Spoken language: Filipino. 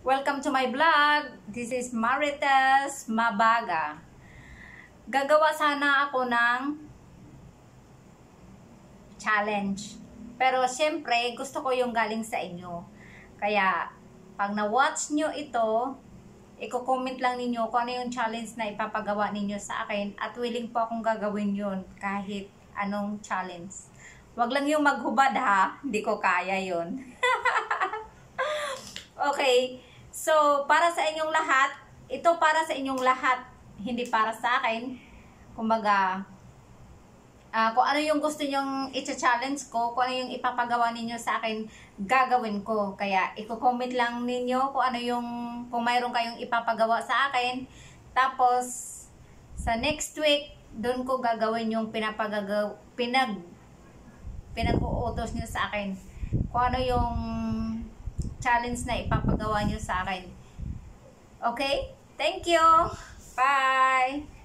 Welcome to my vlog. This is Maritas Mabaga. Gagawa sana ako ng challenge. Pero syempre, gusto ko yung galing sa inyo. Kaya, pag na-watch nyo ito, i-comment lang ninyo kung ano yung challenge na ipapagawa ninyo sa akin at willing po akong gagawin yun kahit anong challenge. Wag lang yung maghubad ha, hindi ko kaya yun. Okay. So, para sa inyong lahat, ito para sa inyong lahat, hindi para sa akin. Kumbaga, ah, kung ano yung gusto nyong i-challenge ko, kung ano yung ipapagawa ninyo sa akin, gagawin ko. Kaya, i-comment lang ninyo kung ano yung, kung mayroon kayong ipapagawa sa akin. Tapos, sa next week, doon ko gagawin yung pinapagagaw, pinag, pinag-uutos nyo sa akin. Kung ano yung challenge na ipapagawa nyo sa akin. Okay? Thank you! Bye!